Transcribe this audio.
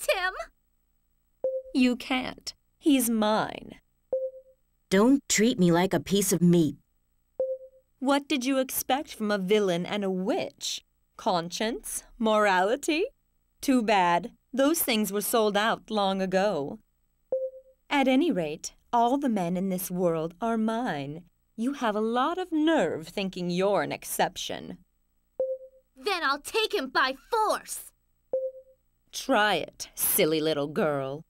Him you can't. He's mine. Don't treat me like a piece of meat. What did you expect from a villain and a witch? Conscience? Morality? Too bad. Those things were sold out long ago. At any rate, all the men in this world are mine. You have a lot of nerve thinking you're an exception. Then I'll take him by force. Try it, silly little girl.